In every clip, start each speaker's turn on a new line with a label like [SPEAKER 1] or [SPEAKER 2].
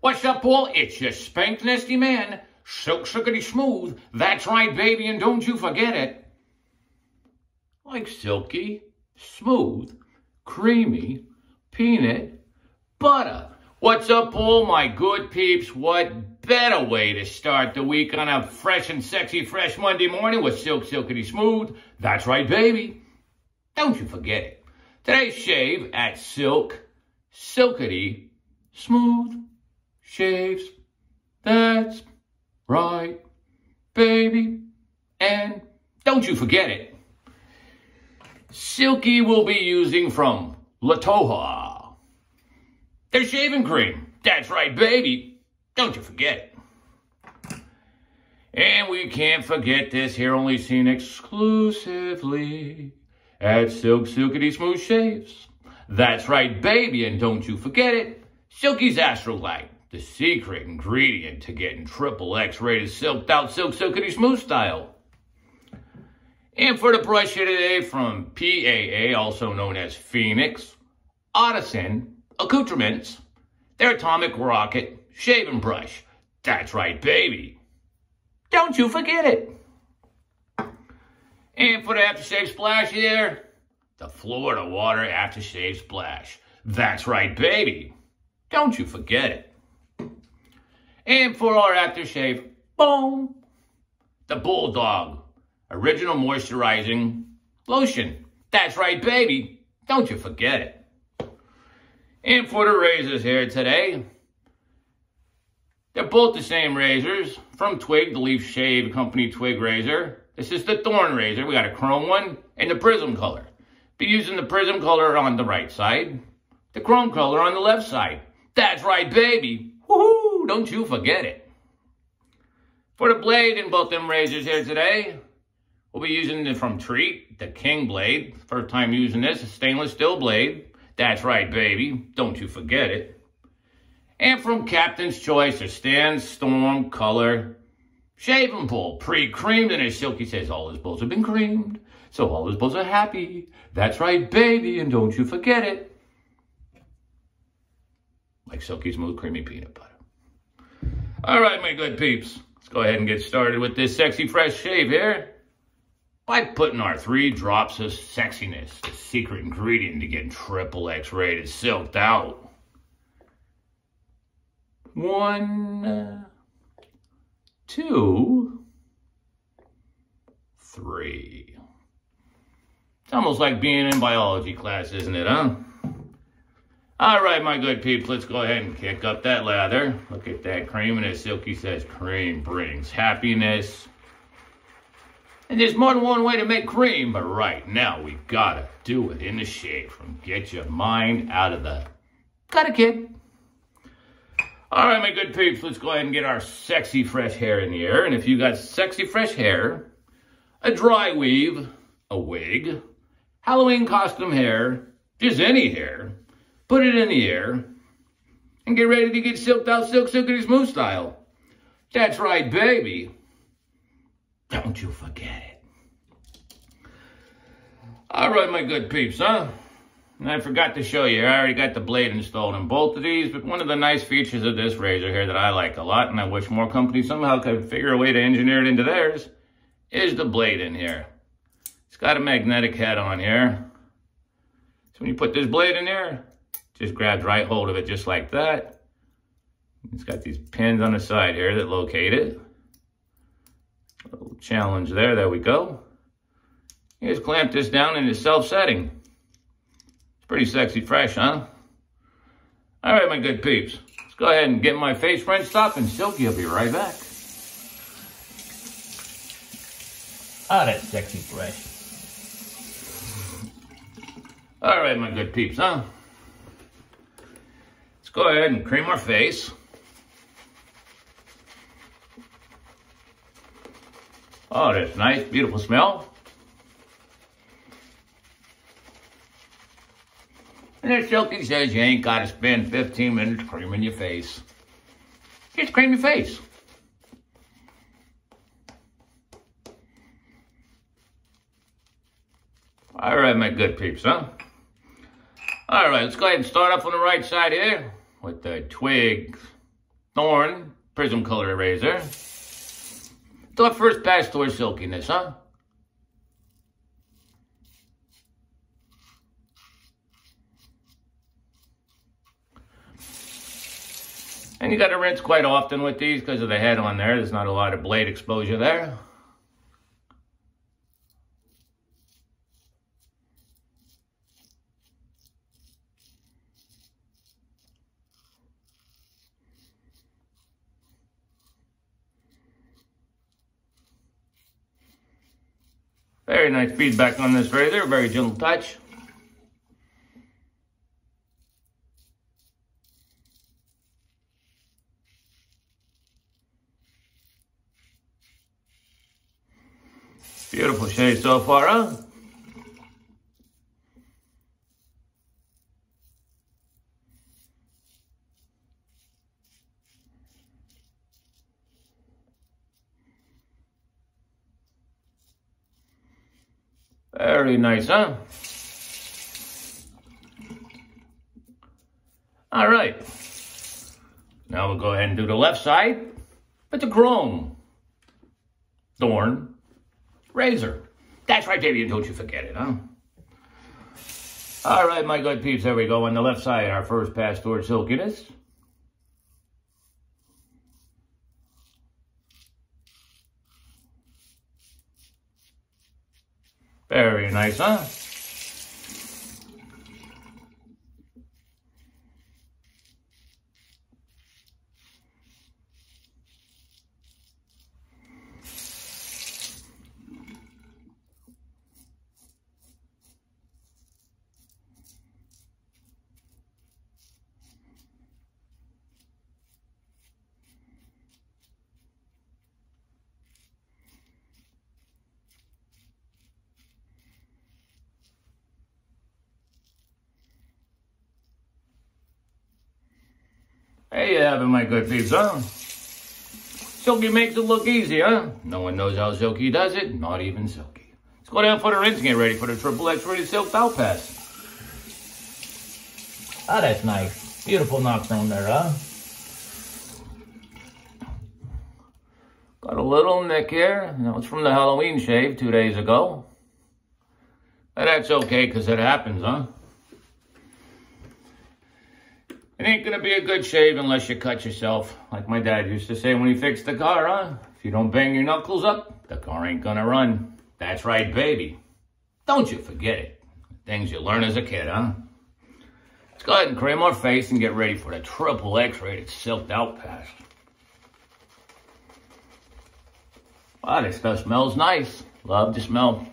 [SPEAKER 1] What's up, Paul? It's your spank nasty man, silk silkety smooth. That's right, baby, and don't you forget it. Like silky, smooth, creamy, peanut, butter. What's up, Paul, my good peeps? What better way to start the week on a fresh and sexy fresh Monday morning with silk silkety smooth? That's right, baby. Don't you forget it. Today's shave at Silk Silkety Smooth Shaves. That's right, baby. And don't you forget it. Silky will be using from La Toja. Their shaving cream. That's right, baby. Don't you forget it. And we can't forget this here, only seen exclusively at Silk Silkety Smooth Shaves. That's right, baby, and don't you forget it, Silky's Astroglide, the secret ingredient to getting triple X rated silked out Silk Silkety Smooth style. And for the brush here today from PAA, also known as Phoenix, Artisan, Accoutrements, their Atomic Rocket Shaving Brush. That's right, baby. Don't you forget it. And for the aftershave splash here, the Florida Water Aftershave Splash. That's right, baby. Don't you forget it. And for our aftershave, boom, the Bulldog Original Moisturizing Lotion. That's right, baby. Don't you forget it. And for the razors here today, they're both the same razors from Twig, the Leaf Shave Company Twig Razor. This is the Thorn Razor. We got a chrome one and the prism color. Be using the prism color on the right side, the chrome color on the left side. That's right, baby. Woohoo! Don't you forget it. For the blade in both them razors here today, we'll be using it from Treet, the King blade. First time using this, a stainless steel blade. That's right, baby. Don't you forget it. And from Captain's Choice, a Sand Storm Color Shaving Pool, pre-creamed, and as Silky says, all his bowls have been creamed, so all his bowls are happy. That's right, baby, and don't you forget it. Like Silky Smooth Creamy Peanut Butter. All right, my good peeps, let's go ahead and get started with this sexy fresh shave here by putting our three drops of sexiness, the secret ingredient to get triple X rated silked out. One, uh, two, three. It's almost like being in biology class, isn't it, huh? All right, my good peeps, let's go ahead and kick up that lather. Look at that cream, and as Silky says, cream brings happiness. And there's more than one way to make cream, but right now we gotta do it in the shade from get your mind out of the gutter kid. All right, my good peeps, let's go ahead and get our sexy fresh hair in the air. And if you got sexy fresh hair, a dry weave, a wig, Halloween costume hair, just any hair, put it in the air, and get ready to get silked out silk silkety smooth style. That's right, baby. Don't you forget it. All right, my good peeps, huh? And I forgot to show you, I already got the blade installed in both of these, but one of the nice features of this razor here that I like a lot, and I wish more companies somehow could figure a way to engineer it into theirs, is the blade in here. It's got a magnetic head on here. So when you put this blade in there, just grabs right hold of it just like that. It's got these pins on the side here that locate it. A little challenge there, there we go. You just clamp this down and it's self-setting. It's pretty sexy fresh, huh? All right, my good peeps. Let's go ahead and get my face rinsed stop and Silky will be right back. Ah, that's sexy fresh. All right, my good peeps, huh? Go ahead and cream our face. Oh, that's nice, beautiful smell. And as Silky says, you ain't got to spend 15 minutes creaming your face. Just cream your face. All right, my good peeps, huh? All right, let's go ahead and start off on the right side here with the Twig Thorn Prism Color Eraser. Thought first pass towards silkiness, huh? And you got to rinse quite often with these because of the head on there. There's not a lot of blade exposure there. Nice feedback on this razor, very gentle touch. Beautiful shade so far, huh? Very nice, huh? All right. Now we'll go ahead and do the left side with the chrome. Thorn. Razor. That's right, baby, don't you forget it, huh? All right, my good peeps, there we go. On the left side, our first pass towards silkiness. Very nice, huh? There you have my good peeps, huh? Silky makes it look easy, huh? No one knows how Silky does it, not even Silky. Let's go down for the rinse and get ready for the Triple X Ready Silk Out Pass. Ah, that's nice. Beautiful knockdown there, huh? Got a little nick here. That was from the Halloween shave two days ago. But that's okay, because it happens, huh? It ain't gonna be a good shave unless you cut yourself. Like my dad used to say when he fixed the car, huh? If you don't bang your knuckles up, the car ain't gonna run. That's right, baby. Don't you forget it. Things you learn as a kid, huh? Let's go ahead and cream our face and get ready for the triple X-rated silked out pass. Wow, this stuff smells nice. Love the smell.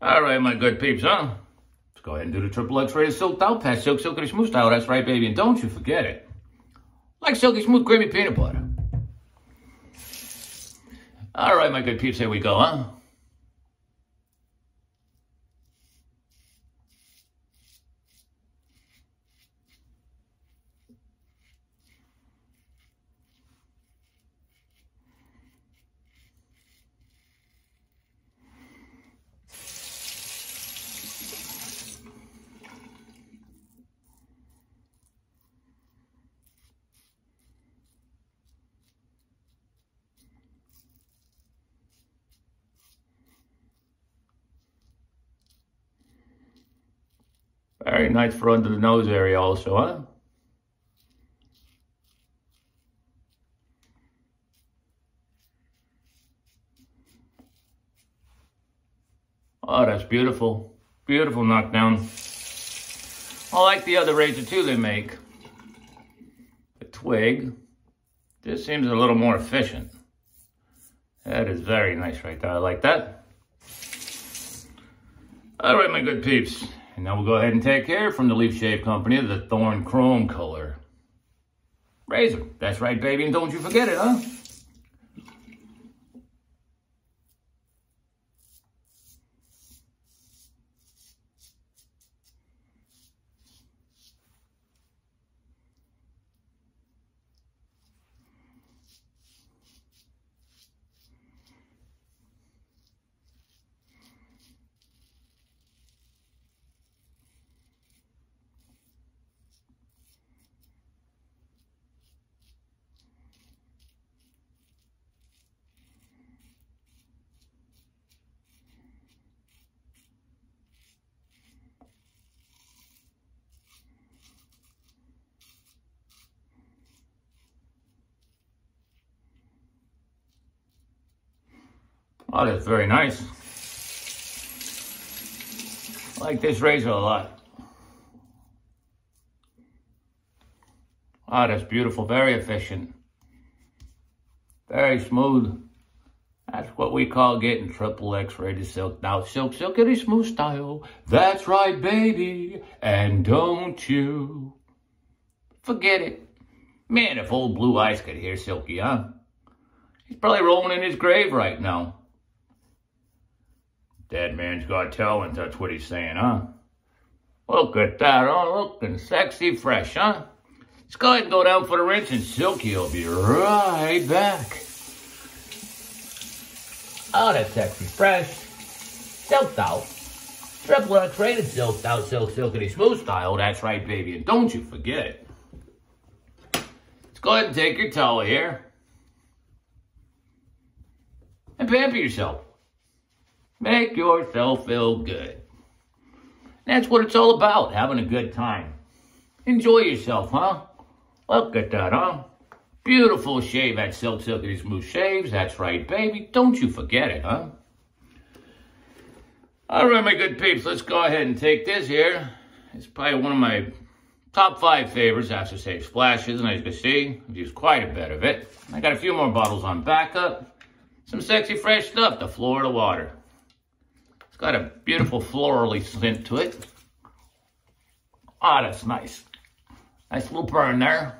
[SPEAKER 1] All right, my good peeps, huh? Go ahead and do the triple X-rated silk out pass, silk, silky smooth style. That's right, baby. And don't you forget it. Like silky smooth creamy peanut butter. All right, my good peeps, here we go, huh? Very nice for under the nose area also, huh? Oh, that's beautiful. Beautiful knockdown. I like the other razor too they make. The twig. This seems a little more efficient. That is very nice right there. I like that. All right, my good peeps. And now we'll go ahead and take care from the Leaf Shave Company of the Thorn Chrome color. Razor. That's right, baby, and don't you forget it, huh? Oh, that's very nice. I like this razor a lot. Oh, that's beautiful. Very efficient. Very smooth. That's what we call getting triple X-rated silk. Now, silk, silky smooth style. That's right, baby. And don't you forget it. Man, if old Blue Eyes could hear Silky, huh? He's probably rolling in his grave right now. Dead man's got talent, that's what he's saying, huh? Look at that, oh, looking sexy fresh, huh? Let's go ahead and go down for the rinse and Silky will be right back. Oh, that's sexy fresh. Silked out. Triple X rated silked out silk silkity smooth style. That's right, baby. And don't you forget it. Let's go ahead and take your towel here. And pamper yourself. Make yourself feel good. That's what it's all about, having a good time. Enjoy yourself, huh? Look at that, huh? Beautiful shave at Silk Smooth Shaves. That's right, baby. Don't you forget it, huh? All right, my good peeps, let's go ahead and take this here. It's probably one of my top five favorites after Save Splashes, and as you can see, I've used quite a bit of it. I got a few more bottles on backup. Some sexy fresh stuff, the Florida Water. Got a beautiful florally scent to it. Ah, oh, that's nice. Nice little burn there.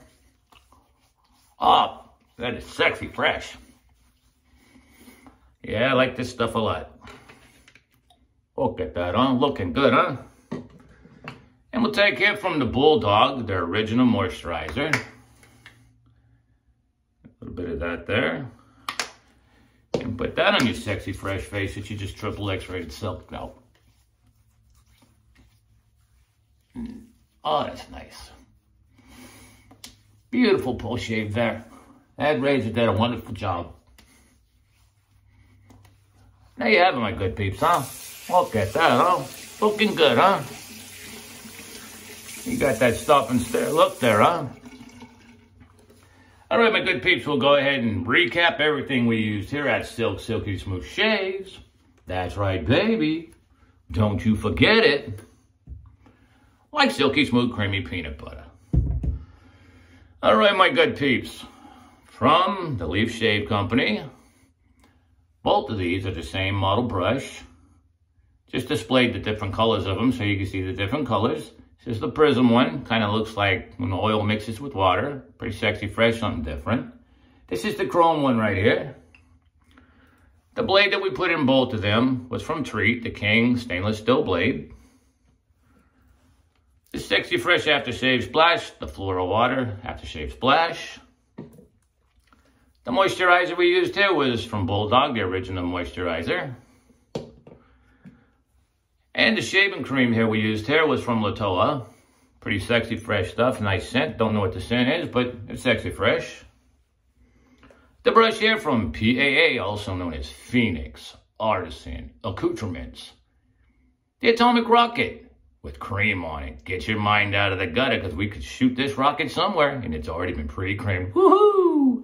[SPEAKER 1] Oh, that is sexy fresh. Yeah, I like this stuff a lot. Look at that, huh? Looking good, huh? And we'll take it from the Bulldog, their original moisturizer. A little bit of that there. And put that on your sexy fresh face that you just triple X-rated silk now. Oh, that's nice. Beautiful pull shave there. That razor did a wonderful job. There you have it, my good peeps, huh? Look at that, huh? Looking good, huh? You got that stop and stare look there, huh? All right, my good peeps, we'll go ahead and recap everything we used here at Silk Silky Smooth Shaves. That's right, baby. Don't you forget it. Like Silky Smooth Creamy Peanut Butter. All right, my good peeps. From the Leaf Shave Company. Both of these are the same model brush. Just displayed the different colors of them so you can see the different colors. This is the Prism one. Kind of looks like when oil mixes with water. Pretty sexy, fresh, something different. This is the chrome one right here. The blade that we put in both of them was from Treet, the King stainless steel blade. The Sexy Fresh Aftershave Splash, the Floral Water Aftershave Splash. The moisturizer we used here was from Bulldog, the original moisturizer. And the shaving cream here we used here was from La Toja. Pretty sexy, fresh stuff, nice scent. Don't know what the scent is, but it's sexy fresh. The brush here from PAA, also known as Phoenix Artisan Accoutrements. The Atomic Rocket with cream on it. Get your mind out of the gutter because we could shoot this rocket somewhere and it's already been pre-creamed. Woohoo!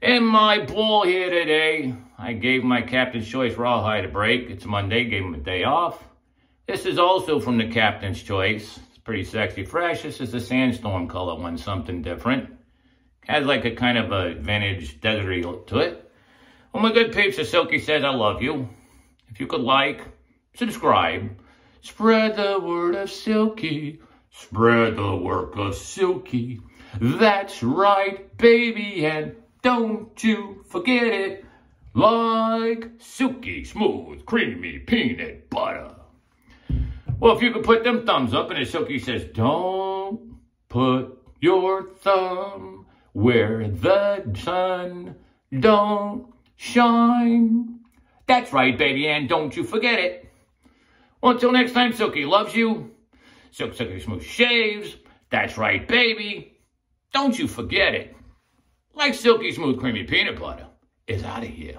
[SPEAKER 1] And my pool here today, I gave my Captain's Choice Rawhide a break. It's Monday, gave him a day off. This is also from the Captain's Choice. It's pretty sexy fresh. This is a sandstorm color one, something different. Has like a kind of a vintage deserty look to it. Well, my good peeps, the Silky says I love you. If you could like, subscribe, Spread the word of Silky. Spread the work of Silky. That's right, baby, and don't you forget it. Like silky, smooth, creamy peanut butter. Well, if you could put them thumbs up, and as Silky says, don't put your thumb where the sun don't shine. That's right, baby, and don't you forget it. Well, until next time, Silky loves you. Silk Silky Smooth shaves. That's right, baby. Don't you forget it. Like Silky Smooth Creamy Peanut Butter is out of here.